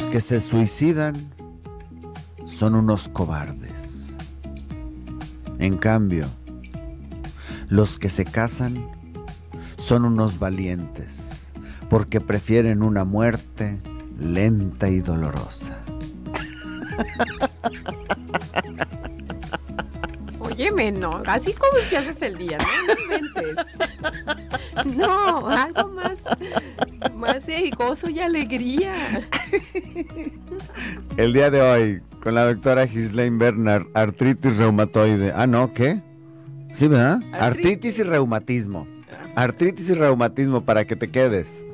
Los que se suicidan son unos cobardes. En cambio, los que se casan son unos valientes porque prefieren una muerte lenta y dolorosa. Óyeme, no, así como que haces el día, no inventes. No, algo más, más de gozo y alegría. El día de hoy, con la doctora Gislaine Bernard, artritis reumatoide. Ah, no, ¿qué? Sí, ¿verdad? Artritis. Artritis y reumatismo. Artritis y reumatismo para que te quedes.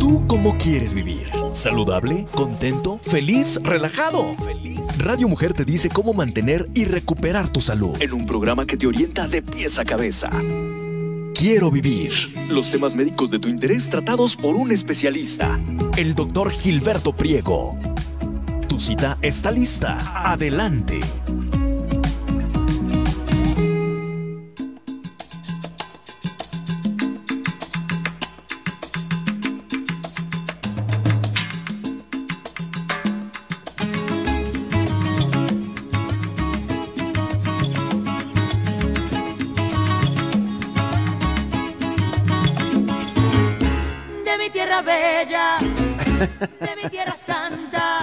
¿Tú cómo quieres vivir? ¿Saludable? ¿Contento? ¿Feliz? ¿Relajado? ¿Feliz? Radio Mujer te dice cómo mantener y recuperar tu salud en un programa que te orienta de pies a cabeza. Quiero vivir. Los temas médicos de tu interés tratados por un especialista, el doctor Gilberto Priego. Tu cita está lista. Adelante. Bella, de mi tierra santa.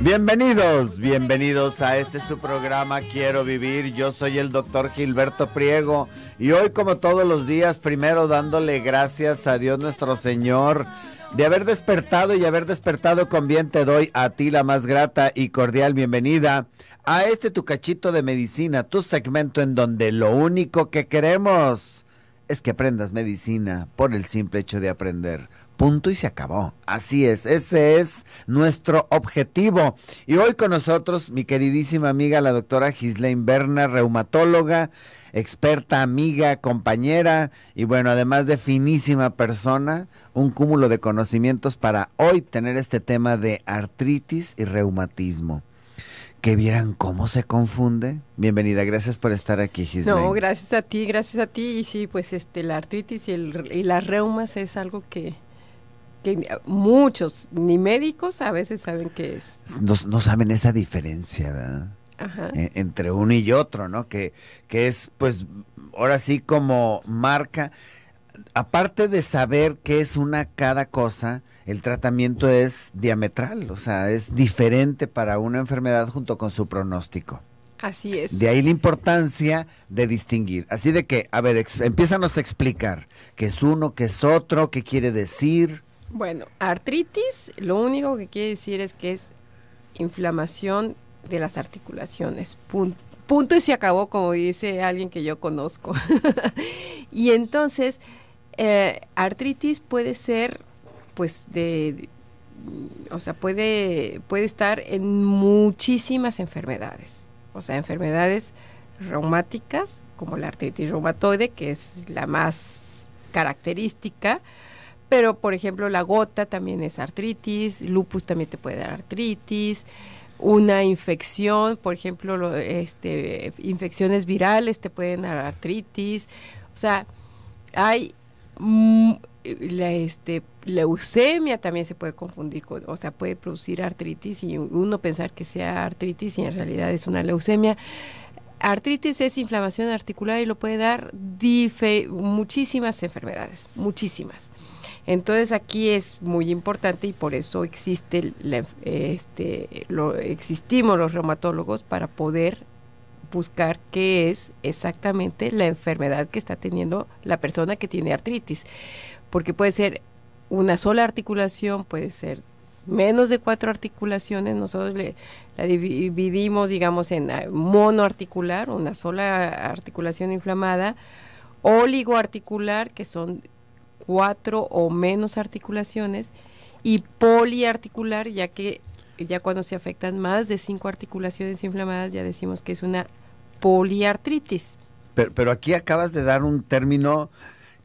Bienvenidos, bienvenidos a este su programa Quiero Vivir. Yo soy el doctor Gilberto Priego y hoy como todos los días, primero dándole gracias a Dios nuestro Señor de haber despertado y haber despertado con bien te doy a ti la más grata y cordial bienvenida a este tu cachito de medicina, tu segmento en donde lo único que queremos es que aprendas medicina por el simple hecho de aprender. Punto y se acabó. Así es, ese es nuestro objetivo. Y hoy con nosotros mi queridísima amiga, la doctora Gislaine Berna, reumatóloga, experta, amiga, compañera y bueno, además de finísima persona, un cúmulo de conocimientos para hoy tener este tema de artritis y reumatismo. Que vieran cómo se confunde. Bienvenida, gracias por estar aquí, Gislaine. No, gracias a ti, gracias a ti. Y sí, pues este, la artritis y, el, y las reumas es algo que, que muchos, ni médicos, a veces saben qué es. no, no saben esa diferencia, ¿verdad? Ajá. E- entre uno y otro, ¿no? Que, que es, pues, ahora sí como marca. Aparte de saber qué es una cada cosa, el tratamiento es diametral, o sea, es diferente para una enfermedad junto con su pronóstico. Así es. De ahí la importancia de distinguir. Así de que, a ver, empiézanos a explicar qué es uno, qué es otro, qué quiere decir. Bueno, artritis, lo único que quiere decir es que es inflamación de las articulaciones. Pun- Punto y se acabó, como dice alguien que yo conozco. y entonces, eh, artritis puede ser, pues, de, de- o sea, puede, puede estar en muchísimas enfermedades. O sea, enfermedades reumáticas, como la artritis reumatoide, que es la más característica. Pero, por ejemplo, la gota también es artritis, lupus también te puede dar artritis, una infección, por ejemplo, lo- este, infecciones virales te pueden dar artritis. O sea, hay mm, la este, leucemia también se puede confundir con, o sea, puede producir artritis y uno pensar que sea artritis y en realidad es una leucemia. Artritis es inflamación articular y lo puede dar muchísimas enfermedades, muchísimas. Entonces aquí es muy importante y por eso existe la este, lo, existimos los reumatólogos para poder buscar qué es exactamente la enfermedad que está teniendo la persona que tiene artritis. Porque puede ser una sola articulación, puede ser menos de cuatro articulaciones. Nosotros le, la divi- dividimos, digamos, en monoarticular, una sola articulación inflamada, oligoarticular, que son cuatro o menos articulaciones, y poliarticular, ya que ya cuando se afectan más de cinco articulaciones inflamadas, ya decimos que es una poliartritis. Pero, aquí acabas de dar un término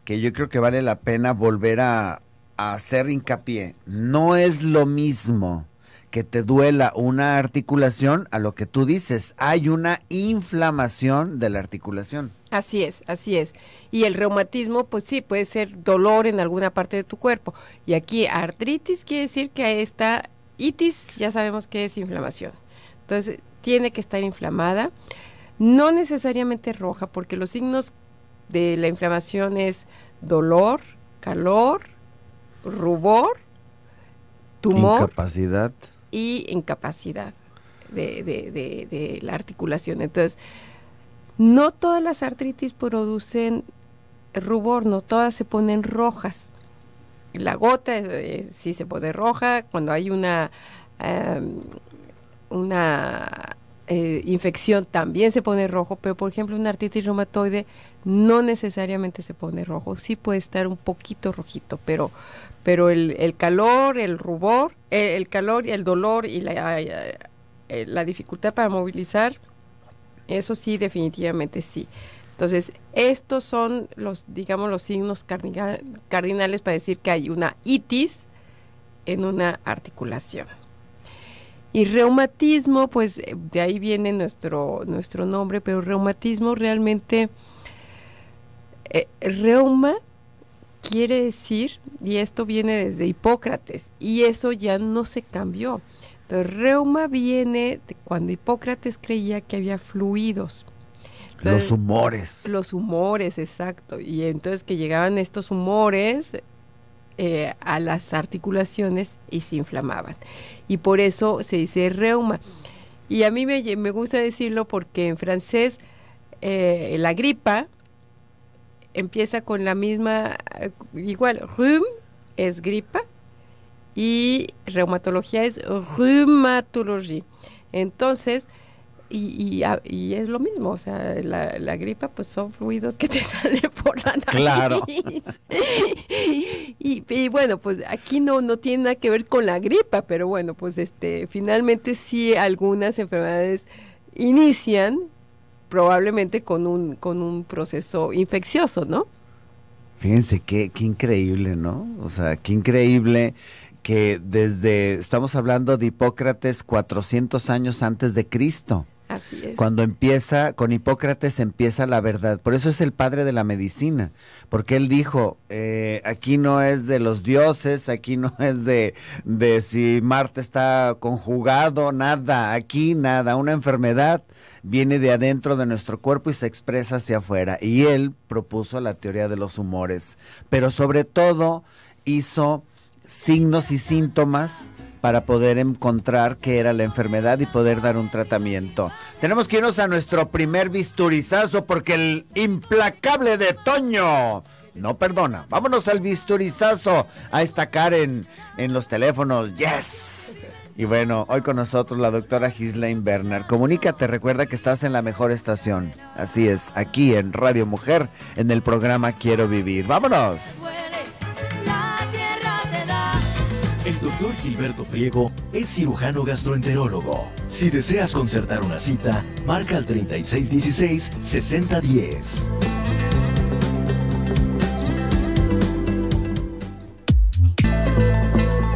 que yo creo que vale la pena volver a, a hacer hincapié. No es lo mismo que te duela una articulación a lo que tú dices, hay una inflamación de la articulación. Así es, así es. Y el reumatismo, pues sí, puede ser dolor en alguna parte de tu cuerpo. Y aquí artritis quiere decir que esta itis ya sabemos que es inflamación. Entonces, tiene que estar inflamada, no necesariamente roja, porque los signos de la inflamación es dolor, calor, rubor, tumor. Incapacidad. Y incapacidad de, de, de, de la articulación. Entonces, no todas las artritis producen rubor, no todas se ponen rojas. La gota eh, sí se pone roja cuando hay una, eh, una eh, infección también se pone rojo, pero por ejemplo una artritis reumatoide no necesariamente se pone rojo, sí puede estar un poquito rojito, pero, pero el, calor, el rubor, el, calor y el dolor y la, eh, la dificultad para movilizar, eso sí, definitivamente sí. Entonces, estos son los, digamos, los signos cardinal, cardinales para decir que hay una itis en una articulación. Y reumatismo, pues de ahí viene nuestro, nuestro nombre, pero reumatismo realmente, eh, reuma quiere decir, y esto viene desde Hipócrates, y eso ya no se cambió. Entonces, reuma viene de cuando Hipócrates creía que había fluidos. Entonces, los humores. Los humores, exacto. Y entonces que llegaban estos humores eh, a las articulaciones y se inflamaban. Y por eso se dice reuma. Y a mí me, me gusta decirlo porque en francés eh, la gripa empieza con la misma, igual, rheum es gripa y reumatología es reumatología. Entonces, y, y, y, es lo mismo, o sea, la, la, gripa pues son fluidos que te salen por la nariz. Claro. y, y, bueno, pues aquí no, no tiene nada que ver con la gripa, pero bueno, pues este, finalmente sí algunas enfermedades inician probablemente con un, con un proceso infeccioso, ¿no? Fíjense qué, qué increíble, ¿no? O sea, qué increíble que desde, estamos hablando de Hipócrates 400 años antes de Cristo. Cuando empieza, con Hipócrates empieza la verdad. Por eso es el padre de la medicina, porque él dijo, eh, aquí no es de los dioses, aquí no es de, de si Marte está conjugado, nada, aquí nada. Una enfermedad viene de adentro de nuestro cuerpo y se expresa hacia afuera. Y él propuso la teoría de los humores, pero sobre todo hizo signos y síntomas para poder encontrar qué era la enfermedad y poder dar un tratamiento. Tenemos que irnos a nuestro primer bisturizazo porque el implacable de Toño no perdona. Vámonos al bisturizazo a esta Karen en los teléfonos. Yes. Y bueno, hoy con nosotros la doctora Gislaine Berner. Comunícate, recuerda que estás en la mejor estación. Así es, aquí en Radio Mujer, en el programa Quiero Vivir. Vámonos. El doctor Gilberto Priego es cirujano gastroenterólogo. Si deseas concertar una cita, marca al 3616-6010.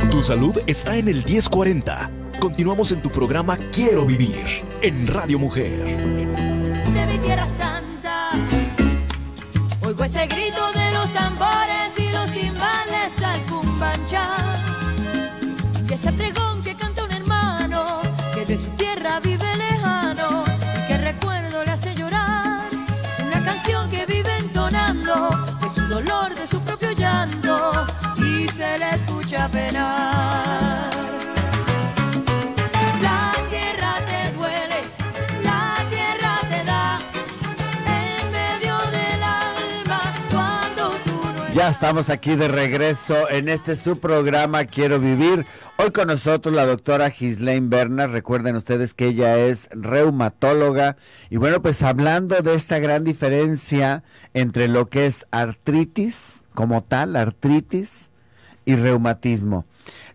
Tu salud está en el 1040. Continuamos en tu programa Quiero Vivir, en Radio Mujer. De mi tierra santa, oigo ese grito de los tambores y los timbales al ese pregón que canta un hermano que de su tierra vive lejano y que recuerdo le hace llorar una canción que vive entonando de su dolor, de su propio llanto y se le escucha penar. La tierra te duele, la tierra te da en medio del alma cuando tú no Ya estamos aquí de regreso en este su programa Quiero Vivir. Con nosotros la doctora Gislaine Berner. Recuerden ustedes que ella es reumatóloga. Y bueno, pues hablando de esta gran diferencia entre lo que es artritis como tal, artritis y reumatismo.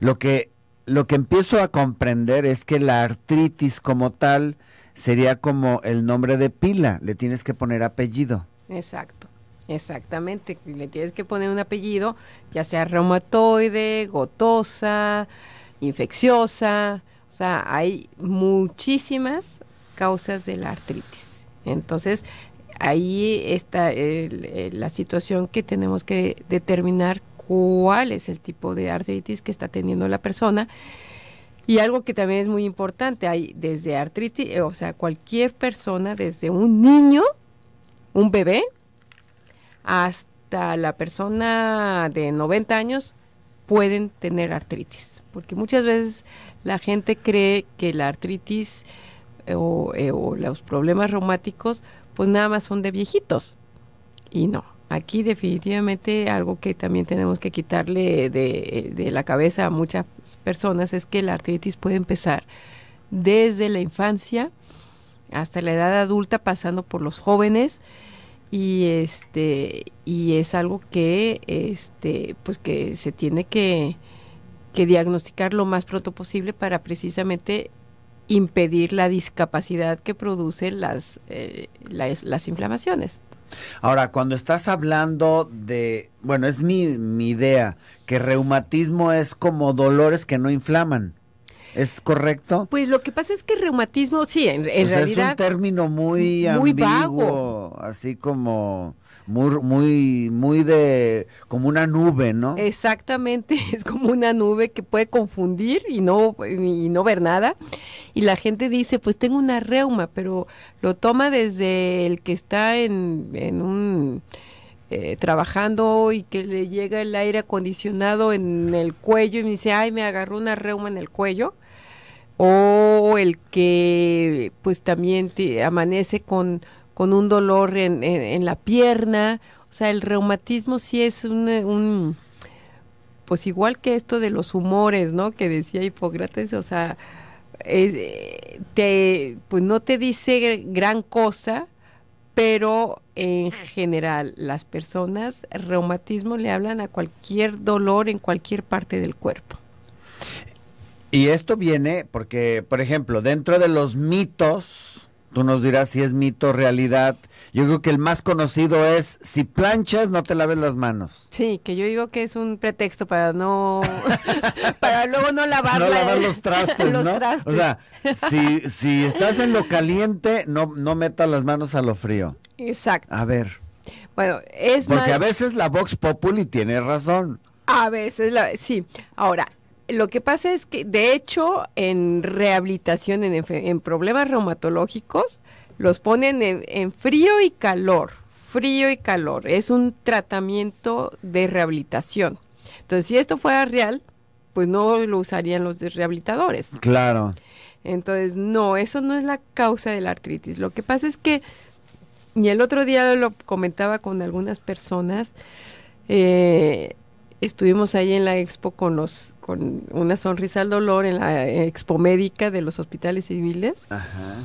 Lo que, lo que empiezo a comprender es que la artritis como tal sería como el nombre de pila. Le tienes que poner apellido. Exacto. Exactamente, le tienes que poner un apellido, ya sea reumatoide, gotosa, infecciosa, o sea, hay muchísimas causas de la artritis. Entonces, ahí está la situación que tenemos que determinar cuál es el tipo de artritis que está teniendo la persona. Y algo que también es muy importante, hay desde artritis, eh, o sea, cualquier persona, desde un niño, un bebé, hasta la persona de 90 años, pueden tener artritis. Porque muchas veces la gente cree que la artritis eh, eh, o, los problemas reumáticos pues nada más son de viejitos. Y no, aquí definitivamente algo que también tenemos que quitarle de, de, la cabeza a muchas personas es que la artritis puede empezar desde la infancia hasta la edad adulta, pasando por los jóvenes y este y es algo que este pues que se tiene que que diagnosticar lo más pronto posible para precisamente impedir la discapacidad que producen las, eh, las, inflamaciones. Ahora, cuando estás hablando de, bueno, es mi, mi idea, que reumatismo es como dolores que no inflaman. ¿Es correcto? Pues lo que pasa es que reumatismo, sí, en, realidad. Es un término muy, muy ambiguo, así como muy, muy, muy de, como una nube, ¿no? Exactamente, es como una nube que puede confundir y no, y no ver nada. Y la gente dice, pues tengo una reuma, pero lo toma desde el que está en, en un... Eh, trabajando y que le llega el aire acondicionado en el cuello y me dice, ay, me agarró una reuma en el cuello. O el que pues también te amanece con con un dolor en, en, la pierna. O sea, el reumatismo sí es un, pues igual que esto de los humores, ¿no? Que decía Hipócrates, o sea, te, pues no te dice gran cosa, pero en general las personas reumatismo le hablan a cualquier dolor en cualquier parte del cuerpo. Y esto viene porque, por ejemplo, dentro de los mitos, Tú nos dirás si es mito o realidad. Yo creo que el más conocido es si planchas no te laves las manos. Sí, que yo digo que es un pretexto para no para luego no lavar, no lavar los trastes, ¿no? O sea, si, si estás en lo caliente, no no metas las manos a lo frío. Exacto. A ver. Bueno, es Porque a veces la Vox Populi tiene razón. A veces la sí. Ahora, lo que pasa es que, de hecho, en rehabilitación, en, problemas reumatológicos, los ponen en, frío y calor. Frío y calor. Es un tratamiento de rehabilitación. Entonces, si esto fuera real, pues no lo usarían los rehabilitadores. Claro. Entonces, no, eso no es la causa de la artritis. Lo que pasa es que, y el otro día lo comentaba con algunas personas, eh, estuvimos ahí en la expo con los con una sonrisa al dolor en la expo médica de los hospitales civiles. Ajá.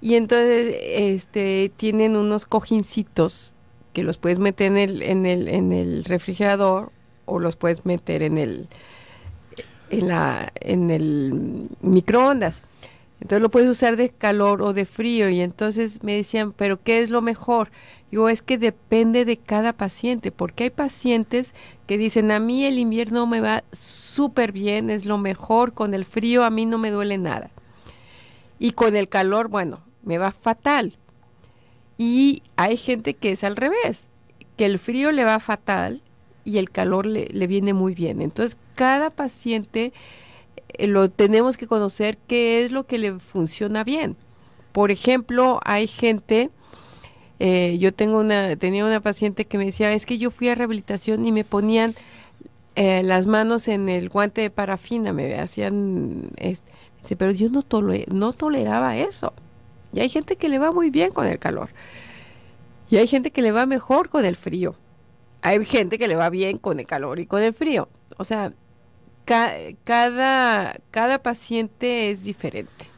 y entonces este tienen unos cojincitos que los puedes meter en el en el en el refrigerador o los puedes meter en el en la en el microondas. Entonces lo puedes usar de calor o de frío. Y entonces me decían pero qué es lo mejor Digo, es que depende de cada paciente, porque hay pacientes que dicen, a mí el invierno me va súper bien, es lo mejor, con el frío a mí no me duele nada. Y con el calor, bueno, me va fatal. Y hay gente que es al revés, que el frío le va fatal y el calor le, le viene muy bien. Entonces, cada paciente eh, lo tenemos que conocer qué es lo que le funciona bien. Por ejemplo, hay gente eh, yo tengo una, tenía una paciente que me decía, es que yo fui a rehabilitación y me ponían eh, las manos en el guante de parafina, me hacían, este, pero yo no, toleraba eso. Y hay gente que le va muy bien con el calor. Y hay gente que le va mejor con el frío. Hay gente que le va bien con el calor y con el frío. O sea, cada paciente es diferente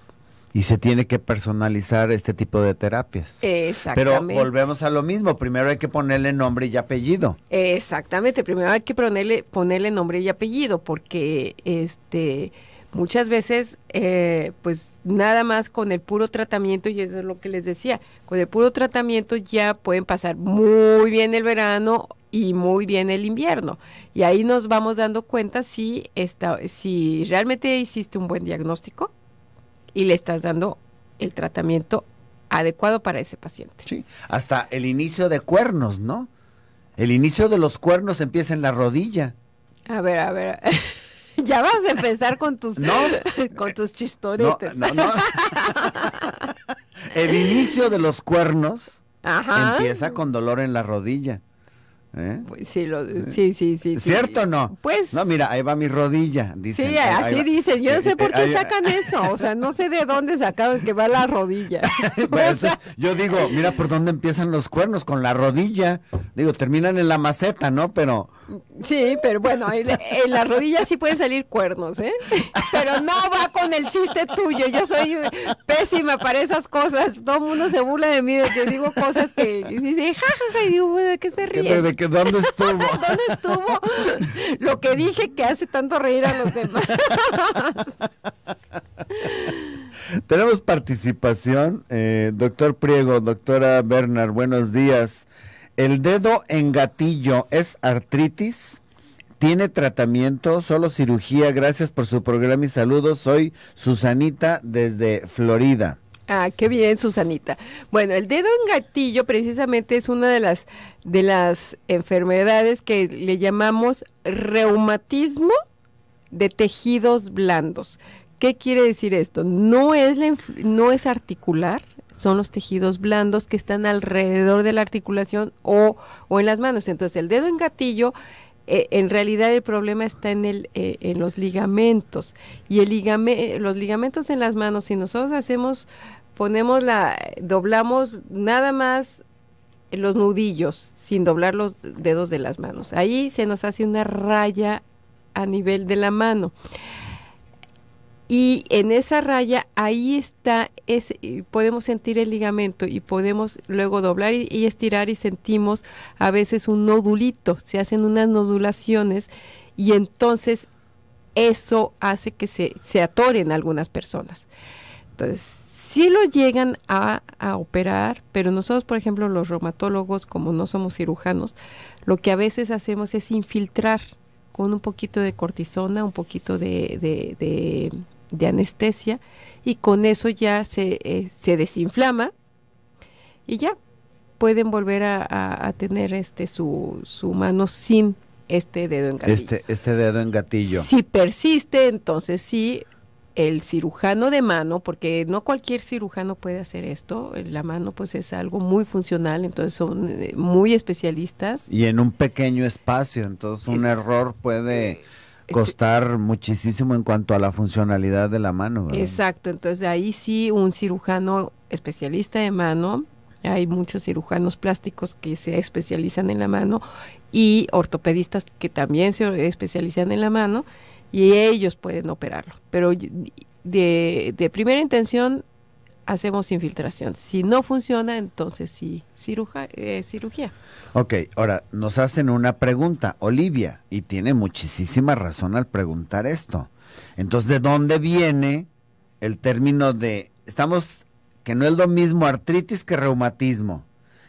y se tiene que personalizar este tipo de terapias. Exactamente. Pero volvemos a lo mismo, primero hay que ponerle nombre y apellido. Exactamente, primero hay que ponerle, ponerle nombre y apellido, porque este muchas veces, eh, pues nada más con el puro tratamiento, y eso es lo que les decía, con el puro tratamiento ya pueden pasar muy bien el verano y muy bien el invierno. Y ahí nos vamos dando cuenta si, está, si realmente hiciste un buen diagnóstico y le estás dando el tratamiento adecuado para ese paciente. Sí, hasta el inicio de cuernos, ¿no? El inicio de los cuernos empieza en la rodilla. A ver, a ver. ya vas a empezar con tus, con tus chistoretes. No, no, el inicio de los cuernos empieza con dolor en la rodilla. ¿Eh? Pues sí, sí, sí, sí, ¿Cierto o no? Pues. No, mira, ahí va mi rodilla. Dicen, sí, así dicen. Yo no sé por qué sacan eso. O sea, no sé de dónde sacaron que va la rodilla. yo digo, mira por dónde empiezan los cuernos, con la rodilla. Digo, terminan en la maceta, ¿no? Pero. Sí, pero bueno, en, la rodilla sí pueden salir cuernos, ¿eh? Pero no va con el chiste tuyo. Yo soy pésima para esas cosas. Todo el mundo se burla de mí de que digo cosas que dice, jajaja, y digo, ¿de qué se ríe? ¿De, qué, ¿Dónde estuvo? ¿Dónde estuvo? Lo que dije que hace tanto reír a los demás. Tenemos participación, eh, doctor Priego, doctora Bernard, buenos días. El dedo en gatillo es artritis. Tiene tratamiento, solo cirugía. Gracias por su programa y saludos. Soy Susanita desde Florida. Ah, qué bien, Susanita. Bueno, el dedo en gatillo precisamente es una de las de las enfermedades que le llamamos reumatismo de tejidos blandos. ¿Qué quiere decir esto? No es no es articular, son los tejidos blandos que están alrededor de la articulación o, o en las manos. Entonces, el dedo en gatillo, eh, en realidad el problema está en, el, eh, en los ligamentos. Y el ligame los ligamentos en las manos, si nosotros hacemos, ponemos la, doblamos nada más los nudillos, sin doblar los dedos de las manos. Ahí se nos hace una raya a nivel de la mano y en esa raya ahí está podemos sentir el ligamento y podemos luego doblar y, estirar y sentimos a veces un nodulito se hacen unas nodulaciones y entonces eso hace que se, se atoren algunas personas. Entonces sí lo llegan a, a operar pero nosotros por ejemplo los reumatólogos como no somos cirujanos lo que a veces hacemos es infiltrar con un poquito de cortisona, un poquito de anestesia y con eso ya se, eh, se desinflama y ya pueden volver a, tener este su, su, mano sin este dedo en gatillo. Este, este dedo en gatillo. Si persiste, entonces sí, el cirujano de mano, porque no cualquier cirujano puede hacer esto, la mano pues es algo muy funcional, entonces son eh, muy especialistas. Y en un pequeño espacio, entonces un error puede... Eh, costar muchísimo en cuanto a la funcionalidad de la mano. Exacto, entonces ahí sí un cirujano especialista de mano, hay muchos cirujanos plásticos que se especializan en la mano y ortopedistas que también se especializan en la mano y ellos pueden operarlo. Pero de, de primera intención hacemos infiltración. Si no funciona, entonces sí, ciruja, eh, cirugía. Ok, ahora nos hacen una pregunta, Olivia, y tiene muchísima razón al preguntar esto. Entonces, ¿de dónde viene el término de, estamos, que no es lo mismo artritis que reumatismo?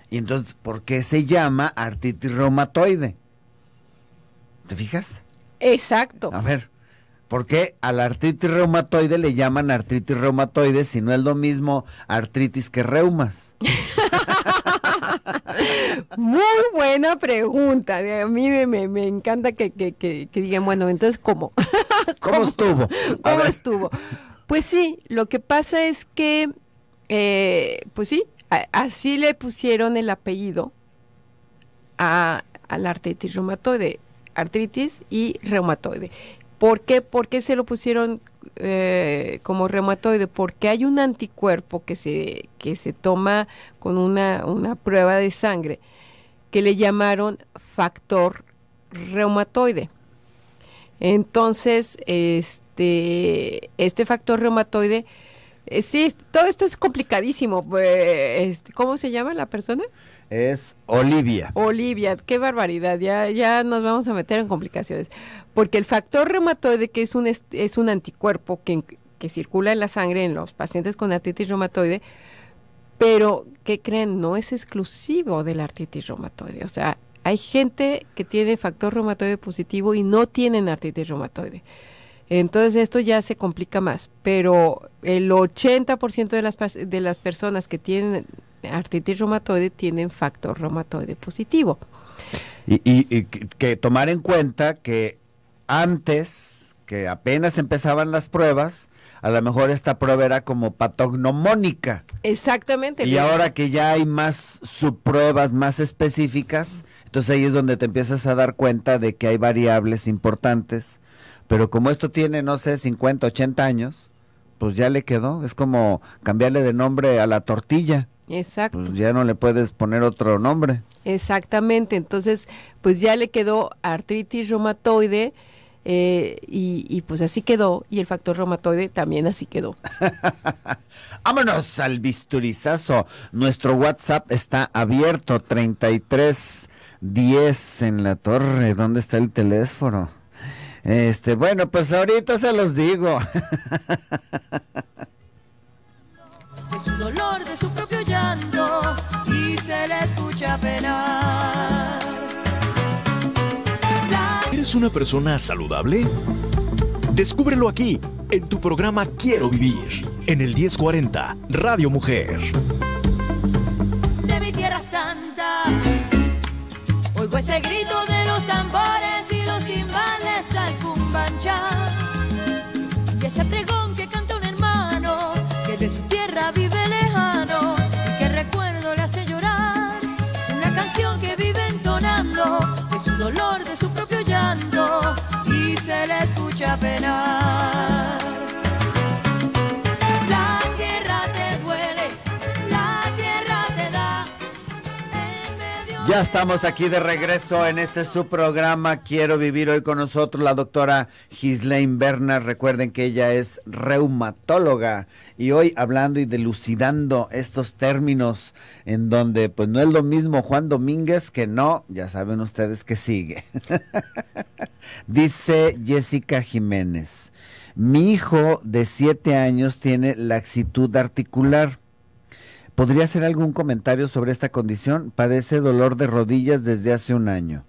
Y entonces, ¿por qué se llama artritis reumatoide? ¿Te fijas? Exacto. A ver. ¿Por qué a la artritis reumatoide le llaman artritis reumatoide si no es lo mismo artritis que reumas? Muy buena pregunta. A mí me, encanta que, que, digan, bueno, entonces, ¿cómo? ¿Cómo, estuvo? ¿Cómo estuvo? Pues sí, lo que pasa es que, eh, pues sí, así le pusieron el apellido a, a la artritis reumatoide, artritis y reumatoide. ¿Por qué, ¿Por qué se lo pusieron eh, como reumatoide? Porque hay un anticuerpo que se, que se toma con una, una prueba de sangre que le llamaron factor reumatoide. Entonces, este, este factor reumatoide, eh, sí, todo esto es complicadísimo. Pues, ¿Cómo se llama la persona? Es Olivia. Olivia, qué barbaridad, ya, ya nos vamos a meter en complicaciones. Porque el factor reumatoide, que es un, es un anticuerpo que, que circula en la sangre en los pacientes con artritis reumatoide, pero ¿qué creen? No es exclusivo de la artritis reumatoide. O sea, hay gente que tiene factor reumatoide positivo y no tienen artritis reumatoide. Entonces esto ya se complica más, pero el 80% de las, de las personas que tienen artritis reumatoide tienen factor reumatoide positivo. Y, que tomar en cuenta que antes, que apenas empezaban las pruebas, a lo mejor esta prueba era como patognomónica. Exactamente. Y ahora que ya hay más subpruebas más específicas, entonces ahí es donde te empiezas a dar cuenta de que hay variables importantes. Pero como esto tiene, no sé, 50, 80 años, pues ya le quedó. Es como cambiarle de nombre a la tortilla. Exacto. Pues ya no le puedes poner otro nombre. Exactamente. Entonces, pues ya le quedó artritis reumatoide. Eh, y, pues así quedó, y el factor reumatoide también así quedó. Vámonos al bisturizazo. Nuestro WhatsApp está abierto, 3310 en la torre. ¿Dónde está el teléfono? Este, bueno, pues ahorita se los digo. De su dolor, de su propio llanto, y se le escucha penar. ¿Eres una persona saludable? Descúbrelo aquí, en tu programa Quiero Vivir, en el 1040, Radio Mujer. De mi tierra santa, oigo ese grito de los tambores y Ese pregón que canta un hermano que de su tierra vive lejano y que recuerdo le hace llorar. Una canción que Estamos aquí de regreso en este su programa Quiero vivir hoy con nosotros la doctora Gislaine Bernard. Recuerden que ella es reumatóloga y hoy hablando y delucidando estos términos en donde pues no es lo mismo Juan Domínguez que no, ya saben ustedes que sigue. Dice Jessica Jiménez, mi hijo de siete años tiene laxitud articular. ¿Podría hacer algún comentario sobre esta condición? Padece dolor de rodillas desde hace un año.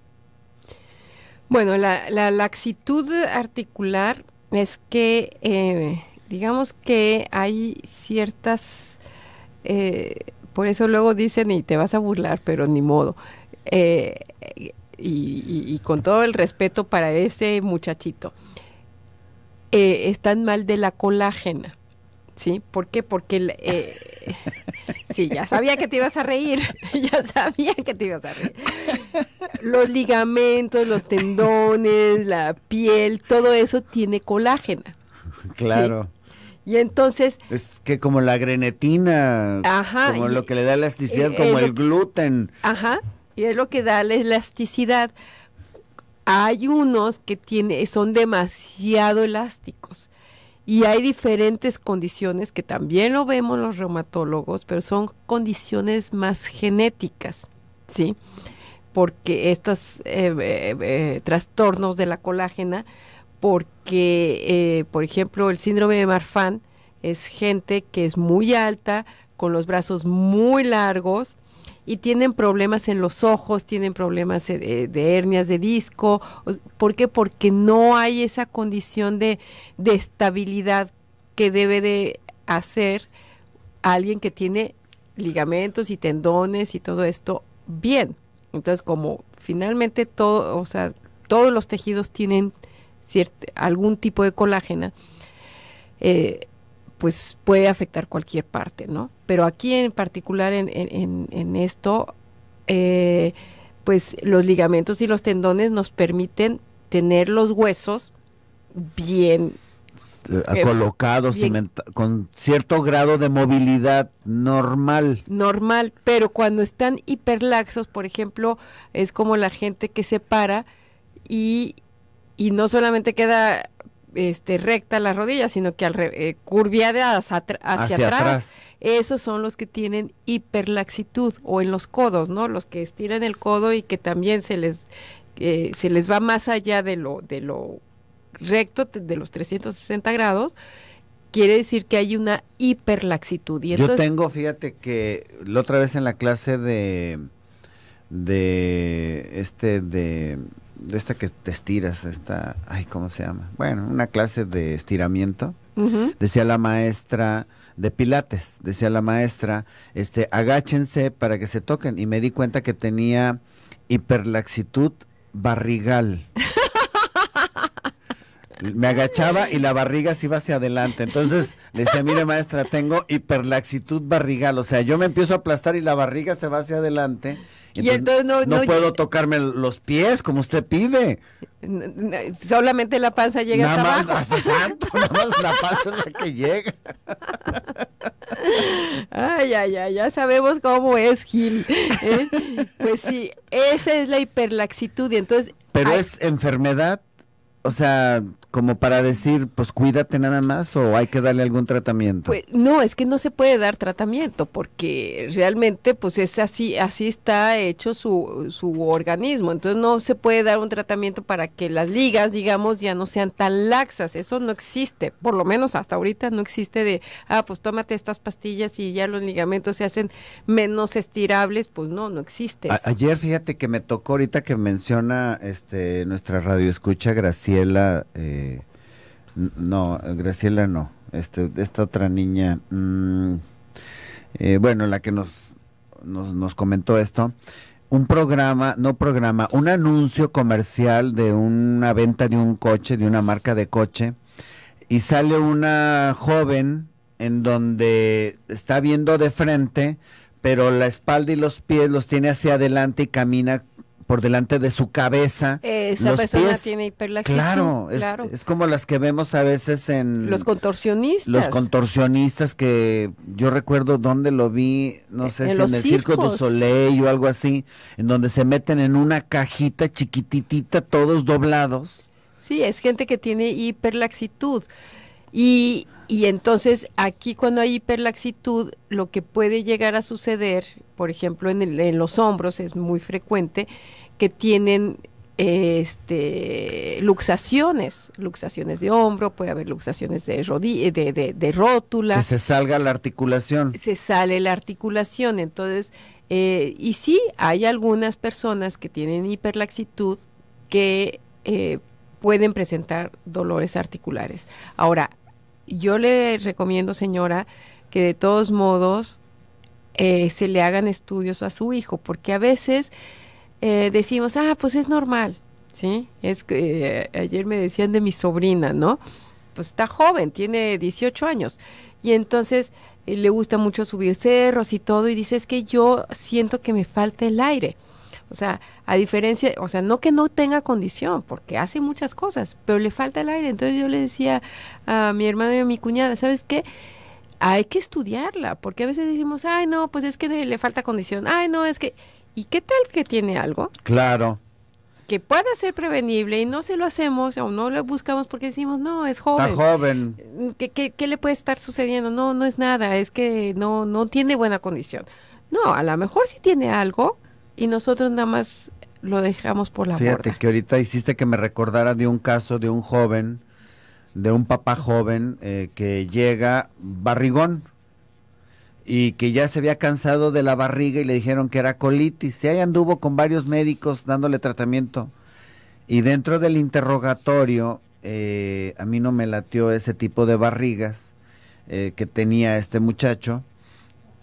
Bueno, la, la laxitud articular es que, eh, digamos que hay ciertas, eh, por eso luego dicen y te vas a burlar, pero ni modo. Eh, y, y- con todo el respeto para ese muchachito, están mal de la colágena. ¿Sí? ¿Por qué? Porque el, eh, sí, ya sabía que te ibas a reír, ya sabía que te ibas a reír. Los ligamentos, los tendones, la piel, todo eso tiene colágena. Claro. Y entonces, Es que como la grenetina, Ajá, como y- lo que le da elasticidad, eh, como el lo- gluten. ajá, y es lo que da la elasticidad. Hay unos que tiene, son demasiado elásticos. Y hay diferentes condiciones que también lo vemos los reumatólogos, pero son condiciones más genéticas, ¿sí? Porque estos eh, eh, eh, trastornos de la colágena, porque, eh, por ejemplo, el síndrome de Marfan es gente que es muy alta, con los brazos muy largos, y tienen problemas en los ojos, tienen problemas eh, de, de hernias de disco. ¿Por qué? Porque no hay esa condición de, estabilidad que debe de hacer alguien que tiene ligamentos y tendones y todo esto bien. Entonces, como finalmente todo, o sea, todos los tejidos tienen ciert- algún tipo de colágena, eh, pues puede afectar cualquier parte, ¿no? Pero aquí en particular en, en- en- en esto, eh, pues los ligamentos y los tendones nos permiten tener los huesos bien, eh, colocados, cimenta- con cierto grado de movilidad normal. normal, pero cuando están hiperlaxos, por ejemplo, es como la gente que se para y, y no solamente queda este, recta la rodilla, sino que al re- eh, curviadas hacia, Hacia atrás. atrás. Esos son los que tienen hiperlaxitud o en los codos, ¿no? Los que estiran el codo y que también se les eh, se les va más allá de lo de lo recto de los 360 grados. Quiere decir que hay una hiperlaxitud. Y Yo tengo, fíjate que la otra vez en la clase de de este de de esta que te estiras, esta, ay, ¿cómo se llama? Bueno, una clase de estiramiento. Decía la maestra de pilates, decía la maestra, este, agáchense para que se toquen y me di cuenta que tenía hiperlaxitud barrigal. Me agachaba y la barriga se iba hacia adelante. Entonces le decía, mire maestra, tengo hiperlaxitud barrigal. O sea, yo me empiezo a aplastar y la barriga se va hacia adelante. Y entonces no- no- puedo tocarme los pies como usted pide. Solamente la panza llega Nada hasta más, abajo. exacto, nada más la panza es la que llega. Ay, ay, ay, ya sabemos cómo es Gil. ¿eh? Pues sí, esa es la hiperlaxitud y entonces... Pero hay- es enfermedad, o sea, como para decir, pues cuídate nada más o hay que darle algún tratamiento. Pues no, es que no se puede dar tratamiento porque realmente pues es así, así está hecho su, su organismo. Entonces no se puede dar un tratamiento para que las ligas, digamos, ya no sean tan laxas. Eso no existe, por lo menos hasta ahorita no existe de, ah, pues tómate estas pastillas y ya los ligamentos se hacen menos estirables. Pues no, no existe. A- ayer fíjate que me tocó ahorita que menciona este nuestra radio escucha Graciela, eh, no, Graciela no, este, esta otra niña, mm, eh, bueno, la que nos, nos, nos comentó esto, un programa, no programa, un anuncio comercial de una venta de un coche, de una marca de coche, y sale una joven en donde está viendo de frente, pero la espalda y los pies los tiene hacia adelante y camina por delante de su cabeza. Esa los persona pies- tiene hiperlaxitud. Claro, es, claro. es como las que vemos a veces en los contorsionistas. los contorsionistas que yo recuerdo dónde lo vi, no sé En si en el Circo du. Soleil o algo así, en donde se meten en una cajita chiquititita todos doblados. Sí, es gente que tiene hiperlaxitud. Y, y entonces aquí cuando hay hiperlaxitud, lo que puede llegar a suceder, por ejemplo, en, el- en los hombros es muy frecuente, que tienen este luxaciones, luxaciones de hombro, puede haber luxaciones de rodilla, de, de, de rótula Que se salga la articulación. se sale la articulación. Entonces, eh, y sí, hay algunas personas que tienen hiperlaxitud que eh, pueden presentar dolores articulares. Ahora, yo le recomiendo, señora, que de todos modos eh, se le hagan estudios a su hijo, porque a veces eh, decimos, ah, pues es normal, ¿sí? Es que eh, ayer me decían de mi sobrina, ¿no? Pues está joven, tiene 18 años, y entonces eh, le gusta mucho subir cerros y todo, y dice, es que yo siento que me falta el aire. O sea, a diferencia, o sea, no que no tenga condición, porque hace muchas cosas, pero le falta el aire. Entonces yo le decía a mi hermano y a mi cuñada, ¿sabes qué? Hay que estudiarla, porque a veces decimos, ay, no, pues es que le falta condición, ay, no, es que, ¿y qué tal que tiene algo? Claro. que pueda ser prevenible y no se lo hacemos o no lo buscamos porque decimos, no, es Está joven. joven. ¿Qué, qué, qué le puede estar sucediendo? No, no es nada, es que no, no tiene buena condición. No, a lo mejor sí tiene algo y nosotros nada más lo dejamos por la Fíjate borda. que ahorita hiciste que me recordara de un caso de un joven, de un papá joven eh, que llega barrigón y que ya se había cansado de la barriga y le dijeron que era colitis. Y ahí anduvo con varios médicos dándole tratamiento. Y dentro del interrogatorio, eh, a mí no me latió ese tipo de barrigas eh, que tenía este muchacho.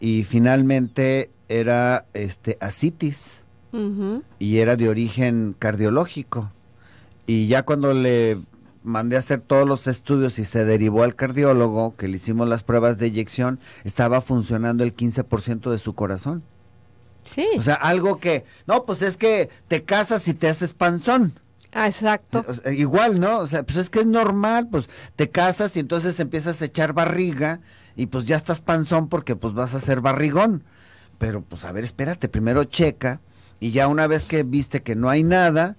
Y finalmente era este asitis y era de origen cardiológico. Y ya cuando le mandé a hacer todos los estudios y se derivó al cardiólogo, que le hicimos las pruebas de eyección, estaba funcionando el 15% de su corazón. Sí, O sea, algo que, no, pues es que te casas y te haces panzón. Ah, exacto. Igual, ¿no? O sea, pues es que es normal, pues te casas y entonces empiezas a echar barriga y pues ya estás panzón porque pues vas a ser barrigón. Pero pues a ver, espérate, primero checa y ya una vez que viste que no hay nada,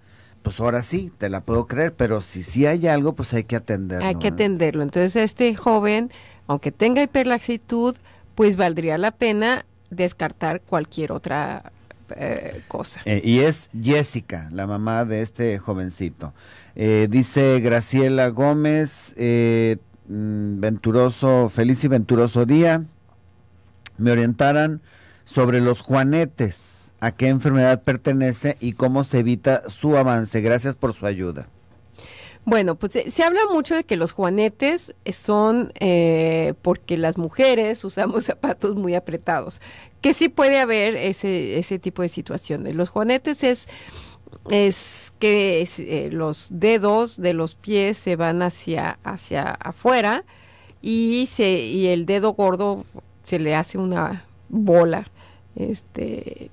pues ahora sí, te la puedo creer, pero si sí hay algo, pues hay que atenderlo. Hay que atenderlo. Entonces, este joven, aunque tenga hiperlaxitud, pues valdría la pena descartar cualquier otra eh, cosa. Eh, y es Jessica, la mamá de este jovencito. Eh, dice Graciela Gómez, eh, mm, venturoso, feliz y venturoso día. Me orientaran sobre los juanetes, a qué enfermedad pertenece y cómo se evita su avance. Gracias por su ayuda. Bueno, pues se, se habla mucho de que los juanetes son eh, porque las mujeres usamos zapatos muy apretados, que sí puede haber ese, ese tipo de situaciones. Los juanetes es, es que eh, los dedos de los pies se van hacia, hacia afuera y, se, y el dedo gordo se le hace una bola, este,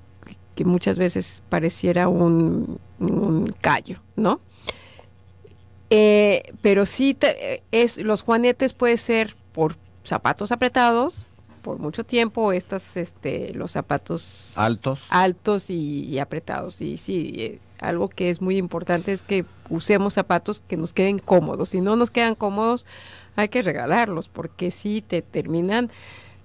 que muchas veces pareciera un, un callo, ¿no? Eh, pero sí, te- es, los juanetes puede ser por zapatos apretados por mucho tiempo, estos, este, los zapatos Altos. altos y, y apretados. Y sí, eh, algo que es muy importante es que usemos zapatos que nos queden cómodos. Si no nos quedan cómodos, hay que regalarlos porque sí te terminan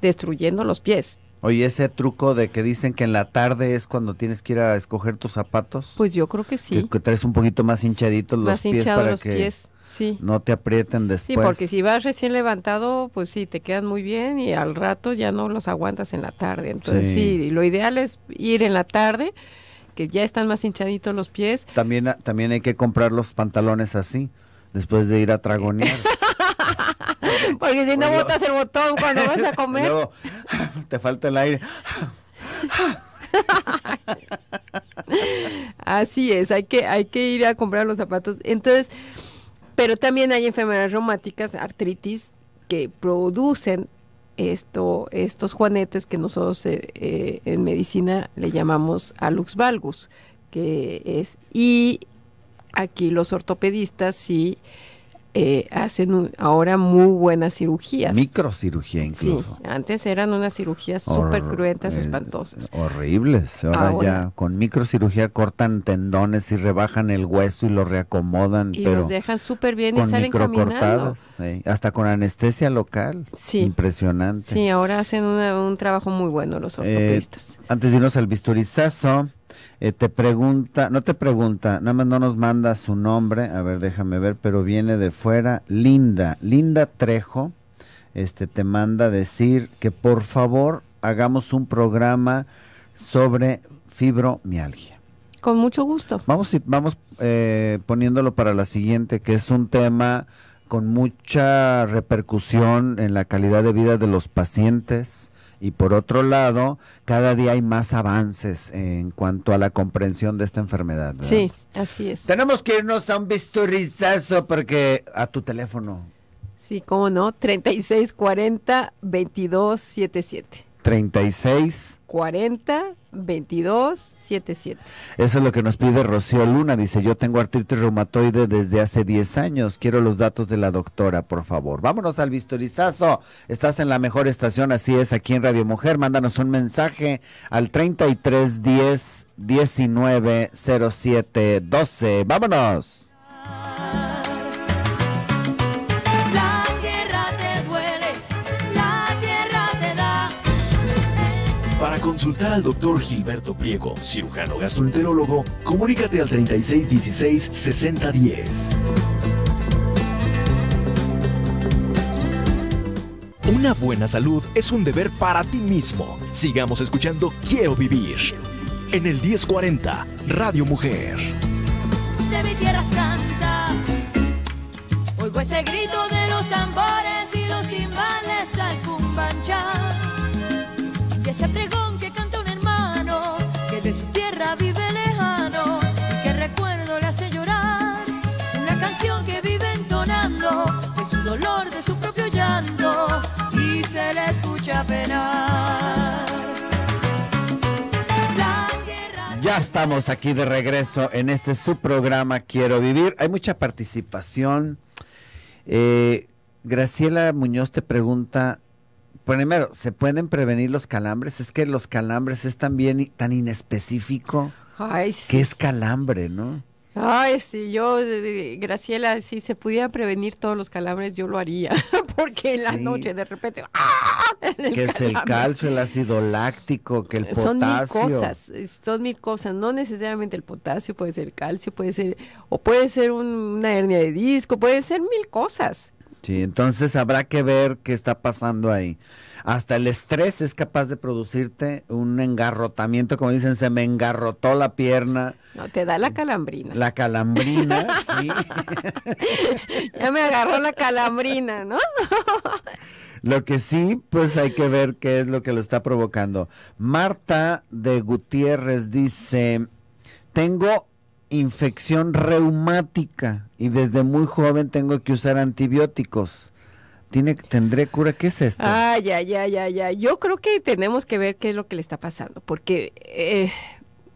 destruyendo los pies. Oye, ese truco de que dicen que en la tarde es cuando tienes que ir a escoger tus zapatos. Pues yo creo que sí. que, que traes un poquito más hinchaditos los Más pies para los que pies, sí. no te aprieten Sí, después. porque si vas recién levantado, pues sí, te quedan muy bien y al rato ya no los aguantas en la tarde. Entonces Sí. sí, lo ideal es ir en la tarde, que ya están más hinchaditos los pies. También, también hay que comprar los pantalones así, después de ir a tragonear. Porque si no botas el botón cuando vas a comer. luego, te falta el aire. Así es, hay que, hay que ir a comprar los zapatos. Entonces, pero también hay enfermedades reumáticas, artritis, que producen esto, estos juanetes que nosotros eh, eh, en medicina le llamamos alux valgus, que es, y aquí los ortopedistas sí eh, hacen un- ahora muy buenas cirugías. Microcirugía Sí, incluso. antes eran unas cirugías súper cruentas, eh, espantosas. Horribles. Ahora, Ahora. ya con microcirugía cortan tendones y rebajan el hueso y lo reacomodan, Y pero los dejan súper bien y salen caminando. sí, Hasta con anestesia local. Sí. Impresionante. Sí, ahora hacen una- un trabajo muy bueno los Eh, ortopedistas. antes de irnos al bisturizazo, eh, te pregunta, no te pregunta, nada más no nos manda su nombre, a ver, déjame ver, pero viene de fuera, Linda, Linda Trejo, este te manda decir que por favor hagamos un programa sobre fibromialgia. Con mucho gusto. Vamos, vamos eh, poniéndolo para la siguiente, que es un tema con mucha repercusión en la calidad de vida de los pacientes y por otro lado, cada día hay más avances en cuanto a la comprensión de esta enfermedad. ¿verdad? Sí, así es. Tenemos que irnos a un bisturizazo porque a tu teléfono Sí, cómo no, 3640 2277. 36 40 2277. Eso es lo que nos pide Rocío Luna. Dice, yo tengo artritis reumatoide desde hace 10 años. Quiero los datos de la doctora, por favor. Vámonos al bisturizazo. Estás en la mejor estación, así es, aquí en Radio Mujer. Mándanos un mensaje al 33 10 19 07 12. Vámonos. Para consultar al doctor Gilberto Priego, cirujano gastroenterólogo, comunícate al 3616 6010. Una buena salud es un deber para ti mismo. Sigamos escuchando Quiero Vivir. En el 1040, Radio Mujer. de mi tierra santa. Oigo ese grito de los tambores y los timbales al cumbanchá. Y ese pregón que canta un hermano que de su tierra vive lejano y que recuerdo le hace llorar. Una canción que vive entonando de su dolor, de su propio llanto y se le escucha penar. Ya estamos aquí de regreso en este subprograma Quiero Vivir. Hay mucha participación. Eh, Graciela Muñoz te pregunta, primero, ¿se pueden prevenir los calambres? Es que los calambres es también tan inespecífico. Ay, sí. ¿Qué es calambre, no? Ay, sí, yo, Graciela, si se pudiera prevenir todos los calambres, yo lo haría. Porque en la noche de repente. ¡ah! Que es el calcio, el ácido láctico, que el Son mil potasio. cosas, eh, son mil cosas, no necesariamente el potasio, puede ser el calcio, puede ser, o puede ser un- una hernia de disco, puede ser mil cosas. Sí, entonces habrá que ver qué está pasando ahí. Hasta el estrés es capaz de producirte un engarrotamiento, como dicen, se me engarrotó la pierna, No, te da la calambrina. la calambrina, sí. Ya me agarró la calambrina, ¿no? Lo que sí, pues hay que ver qué es lo que lo está provocando. Marta de Gutiérrez dice, tengo infección reumática y desde muy joven tengo que usar antibióticos. ¿Tendré cura? ¿Qué es esto? Ah, ya, ya, ya, ya. Yo creo que tenemos que ver qué es lo que le está pasando, porque eh,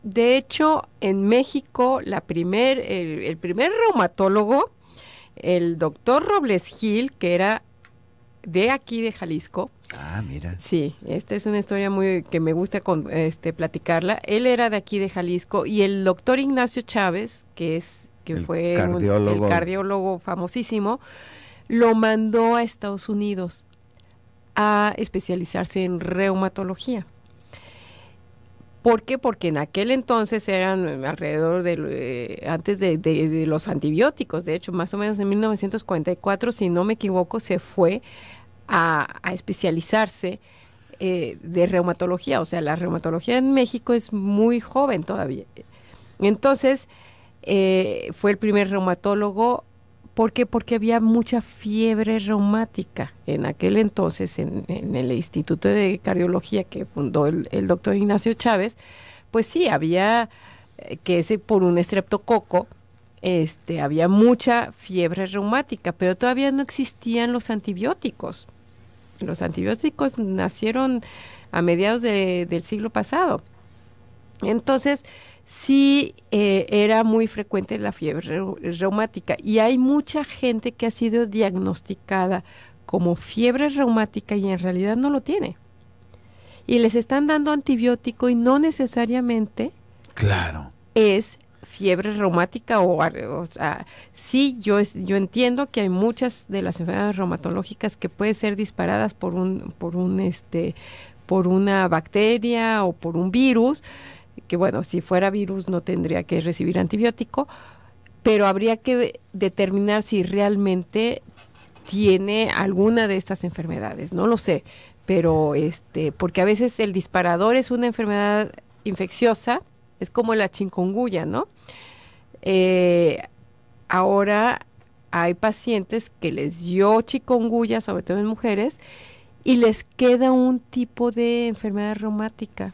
de hecho en México la primer, el primer reumatólogo, el doctor Robles Gil, que era de aquí de Jalisco, Ah, mira. Sí, esta es una historia muy que me gusta con, este, platicarla. Él era de aquí de Jalisco y el doctor Ignacio Chávez, que es que El fue un- cardiólogo. el cardiólogo famosísimo, lo mandó a Estados Unidos a especializarse en reumatología. ¿Por qué? Porque en aquel entonces eran alrededor de, eh, antes de, de- de los antibióticos, de hecho, más o menos en 1944, si no me equivoco, se fue a, especializarse eh, de reumatología. O sea, la reumatología en México es muy joven todavía. Entonces, eh, fue el primer reumatólogo. ¿Por qué? Porque había mucha fiebre reumática en aquel entonces en, el Instituto de Cardiología que fundó el, el doctor Ignacio Chávez. Pues sí, había eh, que ese por un estreptococo, este, había mucha fiebre reumática, pero todavía no existían los antibióticos. Los antibióticos nacieron a mediados de- del siglo pasado. Entonces, sí eh, era muy frecuente la fiebre reu- reumática y hay mucha gente que ha sido diagnosticada como fiebre reumática y en realidad no lo tiene. Y les están dando antibiótico y no necesariamente Claro. es fiebre reumática o, sea, sí yo yo entiendo que hay muchas de las enfermedades reumatológicas que pueden ser disparadas por un por un este por una bacteria o por un virus que bueno si fuera virus no tendría que recibir antibiótico pero habría que determinar si realmente tiene alguna de estas enfermedades no lo sé pero este porque a veces el disparador es una enfermedad infecciosa es como la chikungunya, ¿no? Eh, ahora hay pacientes que les dio chikungunya, sobre todo en mujeres, y les queda un tipo de enfermedad reumática.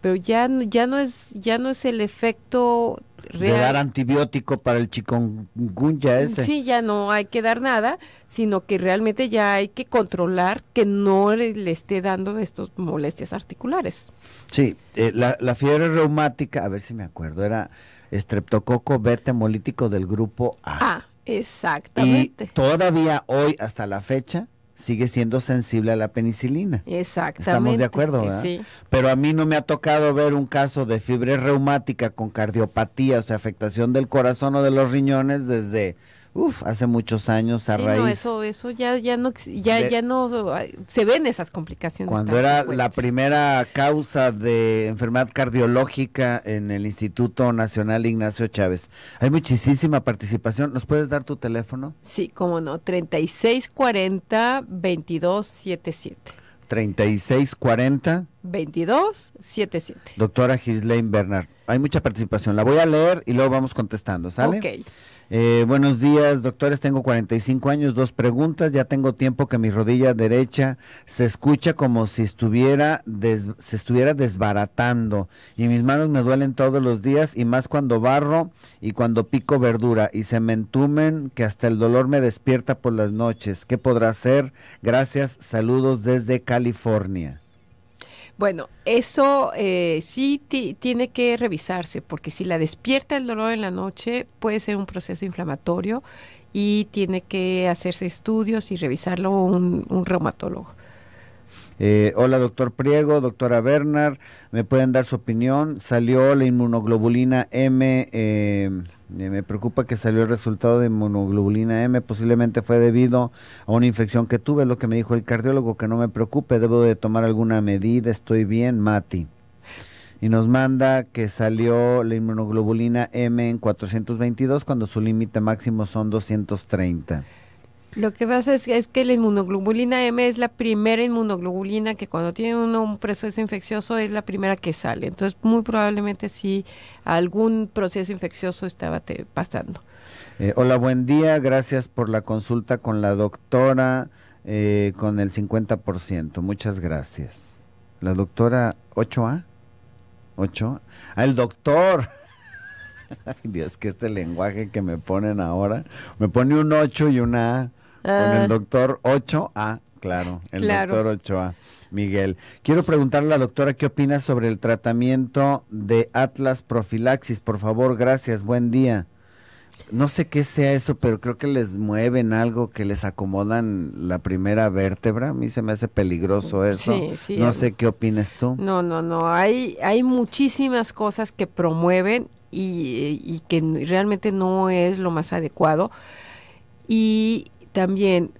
Pero ya, ya no es ya no es el efecto De dar antibiótico para el chikungunya ese. Sí, ya no hay que dar nada, sino que realmente ya hay que controlar que no le, le esté dando estas molestias articulares. Sí, eh, la, la fiebre reumática, a ver si me acuerdo, era estreptococo beta hemolítico del grupo A. Ah, y exactamente. todavía hoy, hasta la fecha, sigue siendo sensible a la penicilina. Exactamente. Estamos de acuerdo, ¿verdad? Sí. Pero a mí no me ha tocado ver un caso de fiebre reumática con cardiopatía, o sea, afectación del corazón o de los riñones desde, uff, hace muchos años a Sí, raíz. no, eso, eso ya, ya no, ya, de- ya no se ven esas complicaciones. Cuando era la primera causa de enfermedad cardiológica en el Instituto Nacional Ignacio Chávez. Hay muchísima participación. ¿Nos puedes dar tu teléfono? Sí, cómo no, 3640-2277. 3640, 2277. doctora Gislaine Bernard. Hay mucha participación. La voy a leer y luego vamos contestando, ¿sale? Ok. Eh, buenos días, doctores. Tengo 45 años. Dos preguntas. Ya tengo tiempo que mi rodilla derecha se escucha como si estuviera des- se estuviera desbaratando y mis manos me duelen todos los días y más cuando barro y cuando pico verdura y se me entumen que hasta el dolor me despierta por las noches. ¿Qué podrá hacer? Gracias. Saludos desde California. Bueno, eso eh, sí ti- tiene que revisarse, porque si la despierta el dolor en la noche, puede ser un proceso inflamatorio y tiene que hacerse estudios y revisarlo un, un reumatólogo. Eh, hola, doctor Priego, doctora Bernard, ¿me pueden dar su opinión? Salió la inmunoglobulina M, eh, me preocupa que salió el resultado de inmunoglobulina M, posiblemente fue debido a una infección que tuve, lo que me dijo el cardiólogo, que no me preocupe, debo de tomar alguna medida, estoy bien, Mati. Y nos manda que salió la inmunoglobulina M en 422 cuando su límite máximo son 230. Lo que pasa es, es, que la inmunoglobulina M es la primera inmunoglobulina que cuando tiene uno un proceso infeccioso es la primera que sale. Entonces, muy probablemente sí algún proceso infeccioso estaba pasando. Eh, hola, buen día. Gracias por la consulta con la doctora eh, con el 50%. Muchas gracias. La doctora 8A. 8. Ah, el doctor. Dios, que este lenguaje que me ponen ahora. Me pone un 8 y una A. Con el doctor 8A, claro, el Claro. doctor 8A, Miguel. Quiero preguntarle a la doctora qué opina sobre el tratamiento de Atlas Profilaxis. Por favor, gracias, buen día. No sé qué sea eso, pero creo que les mueven algo, que les acomodan la primera vértebra. A mí se me hace peligroso eso. Sí, sí, no sé qué opines tú. No, no, no. Hay, hay muchísimas cosas que promueven y, y que realmente no es lo más adecuado. Y también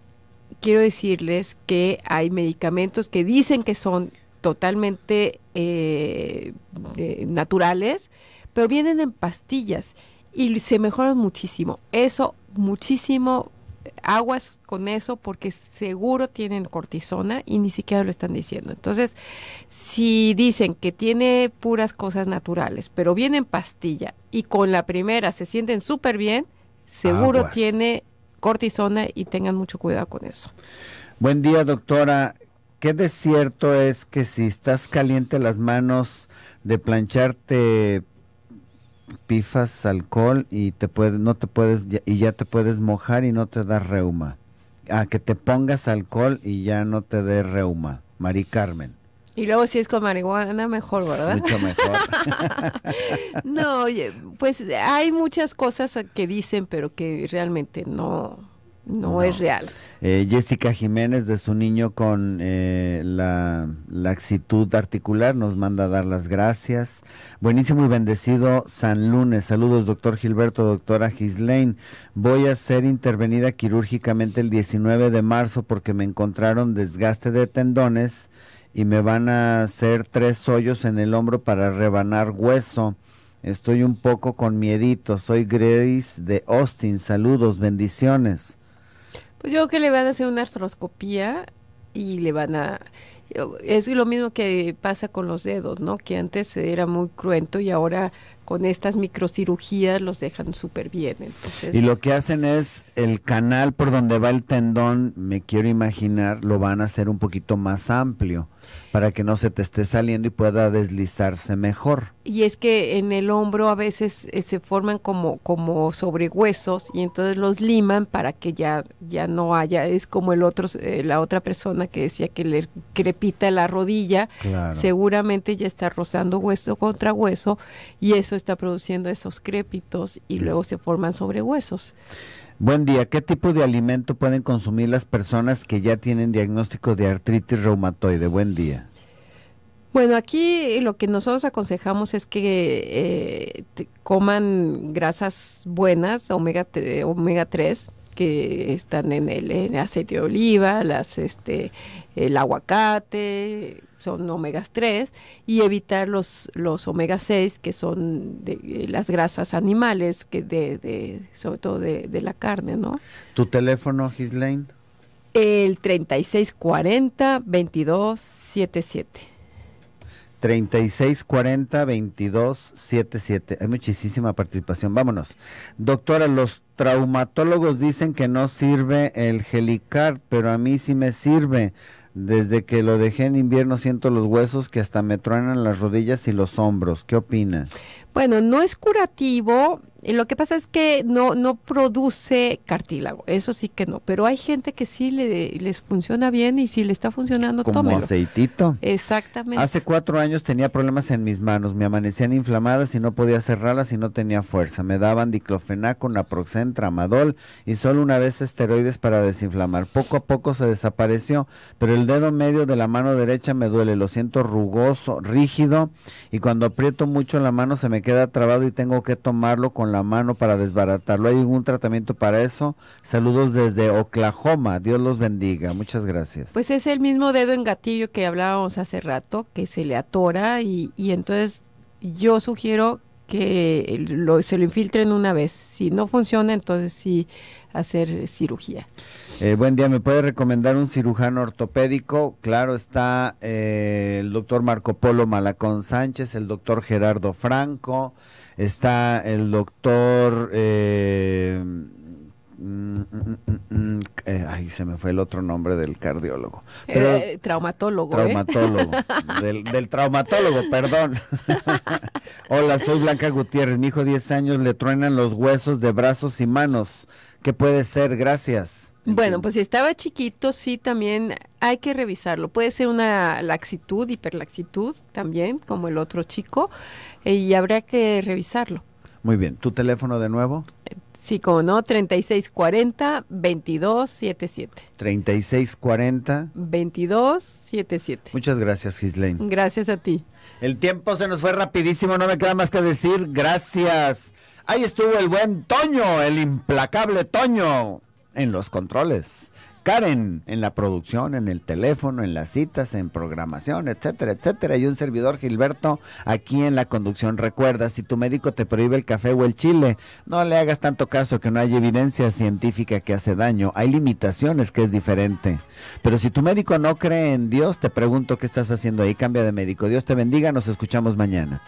quiero decirles que hay medicamentos que dicen que son totalmente eh, eh, naturales, pero vienen en pastillas y se mejoran muchísimo. Eso, muchísimo aguas con eso porque seguro tienen cortisona y ni siquiera lo están diciendo. Entonces, si dicen que tiene puras cosas naturales, pero viene en pastilla y con la primera se sienten súper bien, seguro Aguas. tiene cortisona y tengan mucho cuidado con eso. Buen día, doctora. ¿Qué de cierto es que si estás caliente las manos de plancharte pifas alcohol y te puede, no te puedes y ya te puedes mojar y no te da reuma? A que te pongas alcohol y ya no te dé reuma. Mari Carmen. Y luego si es con marihuana, mejor, ¿verdad? Mucho mejor. No, oye, pues hay muchas cosas que dicen, pero que realmente no, no, No. es real. Eh, Jessica Jiménez de su niño con eh, la laxitud articular nos manda a dar las gracias. Buenísimo y bendecido San Lunes. Saludos doctor Gilberto, doctora Gislaine. Voy a ser intervenida quirúrgicamente el 19 de marzo porque me encontraron desgaste de tendones y me van a hacer tres hoyos en el hombro para rebanar hueso. Estoy un poco con miedito. Soy Grace de Austin. Saludos, bendiciones. Pues yo creo que le van a hacer una artroscopía y le van a... Es lo mismo que pasa con los dedos, ¿no? Que antes era muy cruento y ahora con estas microcirugías los dejan súper bien. Entonces, Y lo que hacen es el canal por donde va el tendón, me quiero imaginar, lo van a hacer un poquito más amplio para que no se te esté saliendo y pueda deslizarse mejor. Y es que en el hombro a veces eh, se forman como, como sobrehuesos y entonces los liman para que ya, ya no haya, es como el otro, eh, la otra persona que decía que le crepita la rodilla, Claro. seguramente ya está rozando hueso contra hueso y eso está produciendo esos crépitos y luego se forman sobrehuesos. Buen día, ¿qué tipo de alimento pueden consumir las personas que ya tienen diagnóstico de artritis reumatoide? Buen día. Bueno, aquí lo que nosotros aconsejamos es que eh, coman grasas buenas, omega, omega 3, que están en el, en aceite de oliva, las, este, el aguacate, son omegas 3, y evitar los, los omega 6, que son de, eh, las grasas animales, que de, de, sobre todo de, de la carne, ¿no? ¿Tu teléfono, Gislaine? El 3640-2277. 3640-2277. Hay muchísima participación. Vámonos. Doctora, los traumatólogos dicen que no sirve el Gelicar, pero a mí sí me sirve. Desde que lo dejé en invierno siento los huesos que hasta me truenan las rodillas y los hombros. ¿Qué opina? Bueno, no es curativo, lo que pasa es que no, no produce cartílago, eso sí que no, pero hay gente que sí le, les funciona bien y si le está funcionando, Como aceitito. Exactamente. Hace cuatro años tenía problemas en mis manos, me amanecían inflamadas y no podía cerrarlas y no tenía fuerza. Me daban diclofenaco, naproxen, tramadol y solo una vez esteroides para desinflamar. Poco a poco se desapareció, pero el dedo medio de la mano derecha me duele, lo siento rugoso, rígido y cuando aprieto mucho la mano se me queda trabado y tengo que tomarlo con la mano para desbaratarlo. ¿Hay algún tratamiento para eso? Saludos desde Oklahoma. Dios los bendiga. Muchas gracias. Pues es el mismo dedo en gatillo que hablábamos hace rato, que se le atora y, entonces yo sugiero que se lo infiltren una vez. Si no funciona, entonces sí hacer cirugía. Eh, buen día, ¿me puede recomendar un cirujano ortopédico? Claro, está eh, el doctor Marco Polo Malacón Sánchez, el doctor Gerardo Franco, está el doctor... Eh, mm, mm, mm, eh, ay, se me fue el otro nombre del cardiólogo. Pero, traumatólogo. Traumatólogo. del, del, traumatólogo, perdón. Hola, soy Blanca Gutiérrez. Mi hijo, 10 años, le truenan los huesos de brazos y manos. ¿Qué puede ser? Gracias. Bueno, pues si estaba chiquito, sí, también hay que revisarlo. Puede ser una laxitud, hiperlaxitud también, como el otro chico, eh, y habría que revisarlo. Muy bien. ¿Tu teléfono de nuevo? Sí, como no, 3640-2277. 3640-2277. Muchas gracias, Gislaine. Gracias a ti. El tiempo se nos fue rapidísimo, no me queda más que decir gracias. Ahí estuvo el buen Toño, el implacable Toño, en los controles. Karen en la producción, en el teléfono, en las citas, en programación, etcétera, etcétera. Y un servidor Gilberto aquí en la conducción. Recuerda, si tu médico te prohíbe el café o el chile, no le hagas tanto caso que no hay evidencia científica que hace daño. Hay limitaciones que es diferente. Pero si tu médico no cree en Dios, te pregunto qué estás haciendo ahí. Cambia de médico. Dios te bendiga. Nos escuchamos mañana.